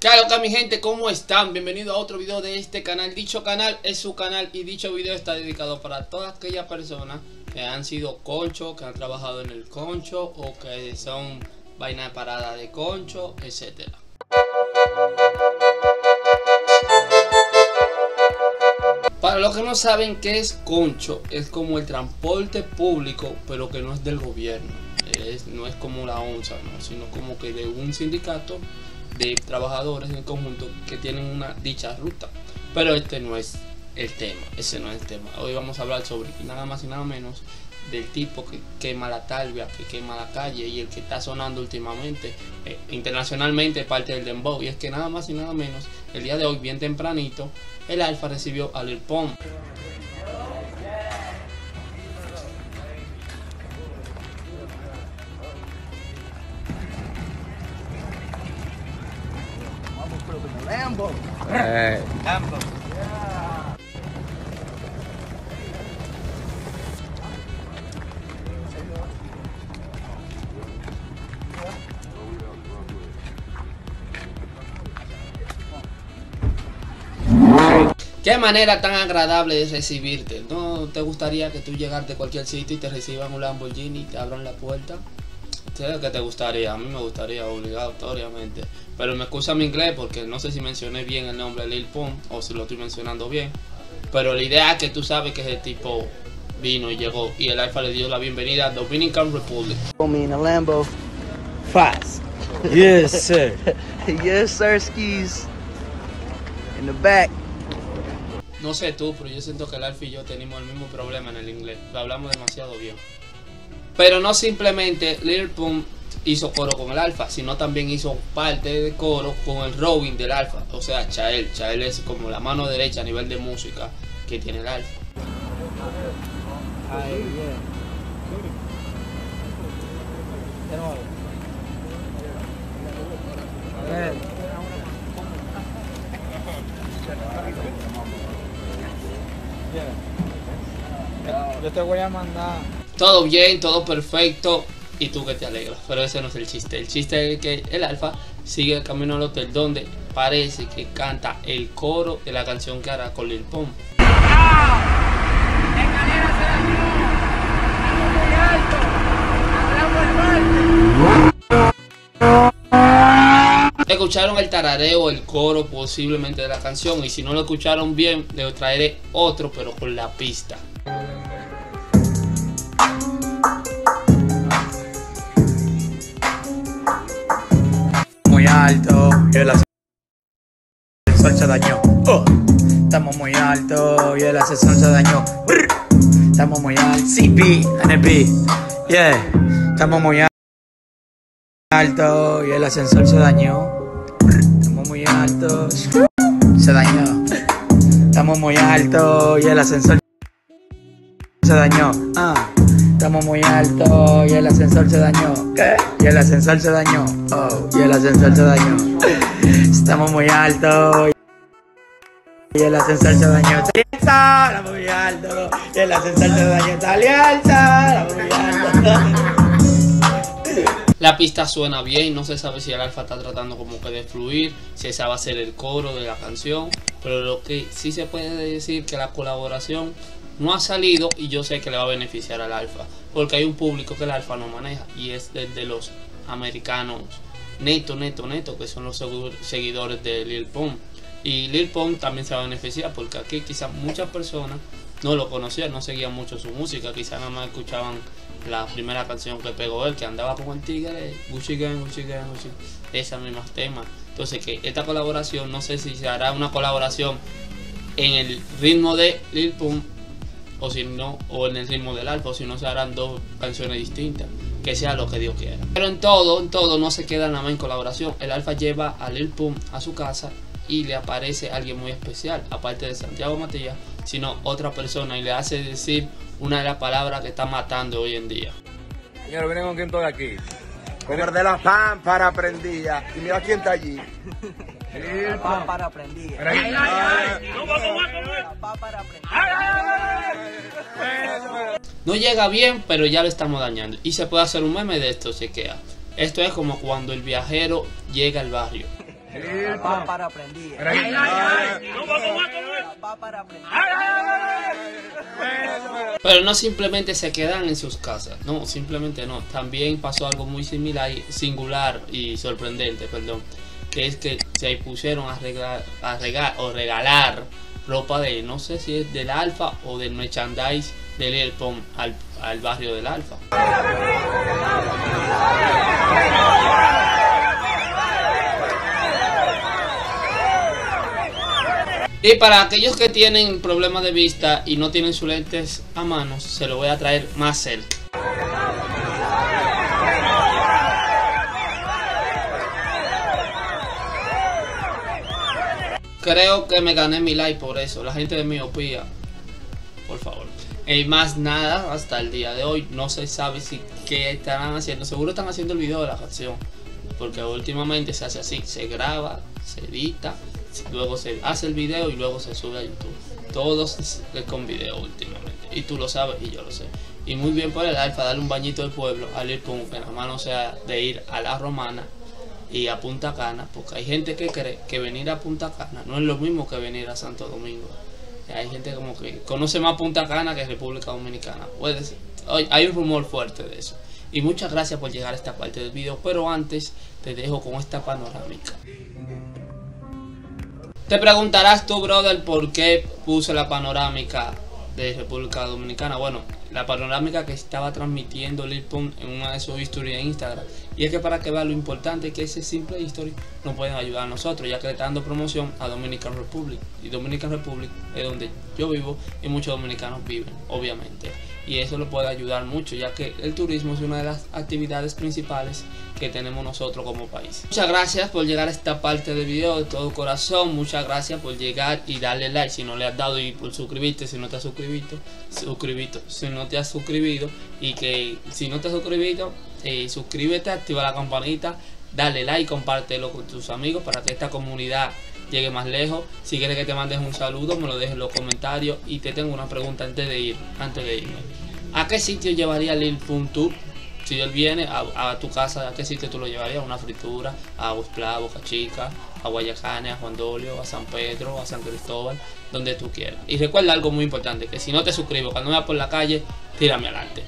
Claro que mi gente, ¿cómo están? Bienvenido a otro video de este canal. Dicho canal es su canal y dicho video está dedicado para todas aquellas personas que han sido concho, que han trabajado en el concho o que son vaina parada de concho, etcétera. Para los que no saben qué es concho, es como el transporte público, pero que no es del gobierno. Es, no es como la ONSA, ¿no? sino como que de un sindicato de trabajadores en conjunto que tienen una dicha ruta. Pero este no es el tema, ese no es el tema. Hoy vamos a hablar sobre nada más y nada menos del tipo que quema la talvia, que quema la calle y el que está sonando últimamente eh, internacionalmente parte del dembow. Y es que nada más y nada menos, el día de hoy, bien tempranito, el Alfa recibió a Lil Pump. Qué manera tan agradable de recibirte. ¿No te gustaría que tú llegaras de cualquier sitio y te reciban un Lamborghini y te abran la puerta? Sé que te gustaría, a mí me gustaría obligatoriamente. Pero me excusa mi inglés porque no sé si mencioné bien el nombre Lil Pump o si lo estoy mencionando bien. Pero la idea es que tú sabes que ese tipo vino y llegó y el Alfa le dio la bienvenida a Dominican Republic. Lambo. Fast. yes, sir. yes, sir, skis. In the back. No sé tú, pero yo siento que el Alfa y yo tenemos el mismo problema en el inglés. Lo hablamos demasiado bien. Pero no simplemente Lil Pump hizo coro con el Alfa, sino también hizo parte de coro con el Robin del Alfa. O sea, Chael. Chael es como la mano derecha a nivel de música que tiene el Alfa. Yo te voy a mandar. Todo bien, todo perfecto y tú que te alegras. Pero ese no es el chiste. El chiste es que el Alfa sigue el camino al hotel donde parece que canta el coro de la canción que hará con Lil Pump. Escucharon el tarareo, el coro posiblemente de la canción y si no lo escucharon bien, les traeré otro pero con la pista. Alto y el ascensor se dañó. Oh. Estamos muy alto y el ascensor se dañó. Estamos muy alto. CP, NP. Yeah. Estamos muy al- alto y el ascensor se dañó. Estamos muy altos. Se dañó. Estamos muy alto y el ascensor se dañó. Ah. Estamos muy alto y el ascensor se dañó. ¿Qué? Y el ascensor se dañó. Oh, y el ascensor se dañó. Estamos muy alto y el ascensor se dañó. Alianza, estamos muy alto y el ascensor se dañó. Estamos muy alto. La pista suena bien, no se sabe si el alfa está tratando como que de fluir, si esa va a ser el coro de la canción, pero lo que sí se puede decir que la colaboración no ha salido y yo sé que le va a beneficiar al alfa, porque hay un público que el alfa no maneja y es desde los americanos neto, neto, neto, que son los segu- seguidores de Lil Pump. Y Lil Pump también se va a beneficiar porque aquí quizás muchas personas no lo conocían, no seguían mucho su música, quizás nada más escuchaban la primera canción que pegó él, que andaba con el tigre, Gucci Gang, Gucci Gang, Gucci, esos mismos temas. Entonces que esta colaboración, no sé si se hará una colaboración en el ritmo de Lil Pump o si no, o en el ritmo del alfa, o si no se harán dos canciones distintas, que sea lo que Dios quiera. Pero en todo, en todo no se queda nada más en colaboración. El alfa lleva a Lil Pump a su casa y le aparece alguien muy especial, aparte de Santiago Matías, sino otra persona y le hace decir una de las palabras que está matando hoy en día. Señor, ¿vienen con quién estoy aquí? El de la pámpara prendida. Y mira quién está allí. Para aprendí. Para aprendí. No llega bien, pero ya lo estamos dañando. Y se puede hacer un meme de esto, chequea. Esto es como cuando el viajero llega al barrio. Va para aprendida. Va para aprendida. Pero no simplemente se quedan en sus casas, no, simplemente no. También pasó algo muy similar, y singular y sorprendente, perdón, que es que se pusieron a regalar, a regalar o regalar ropa de, no sé si es del Alfa o del merchandise del Pump al, al barrio del Alfa. Y para aquellos que tienen problemas de vista y no tienen sus lentes a mano, se lo voy a traer más cerca. Creo que me gané mi like por eso. La gente de miopía, por favor. Y más nada, hasta el día de hoy no se sabe si qué estarán haciendo. Seguro están haciendo el video de la canción. Porque últimamente se hace así, se graba, se edita, luego se hace el video y luego se sube a YouTube. Todo es con video últimamente. Y tú lo sabes y yo lo sé. Y muy bien por el alfa, darle un bañito del pueblo al ir con que nada más no sea de ir a la romana y a Punta Cana, porque hay gente que cree que venir a Punta Cana no es lo mismo que venir a Santo Domingo. Hay gente como que conoce más Punta Cana que República Dominicana. Puede ser. Hay un rumor fuerte de eso. Y muchas gracias por llegar a esta parte del video, pero antes te dejo con esta panorámica. Te preguntarás tú, brother, por qué puse la panorámica de República Dominicana. Bueno, la panorámica que estaba transmitiendo Lil Pump en una de sus historias de Instagram. Y es que para que vean lo importante que ese simple history nos pueden ayudar a nosotros, ya que le está dando promoción a Dominican Republic. Y Dominican Republic es donde yo vivo y muchos dominicanos viven, obviamente. Y eso lo puede ayudar mucho, ya que el turismo es una de las actividades principales que tenemos nosotros como país. Muchas gracias por llegar a esta parte del video de todo corazón. Muchas gracias por llegar y darle like si no le has dado y por suscribirte si no te has suscrito. Suscribito si no te has suscribido. Y que si no te has suscrito, eh, suscríbete, activa la campanita, dale like, compártelo con tus amigos para que esta comunidad llegue más lejos. Si quieres que te mandes un saludo, me lo dejes en los comentarios. Y te tengo una pregunta antes de ir, antes de irme. ¿A qué sitio llevaría Lil Pump tú? Si él viene a, tu casa, ¿a qué sitio tú lo llevarías? ¿A una fritura? ¿A Agua Esplá, Boca Chica? ¿A Guayacane? ¿A Juan Dolio? ¿A San Pedro? ¿A San Cristóbal? Donde tú quieras. Y recuerda algo muy importante, que si no te suscribes cuando me vas por la calle, tírame adelante.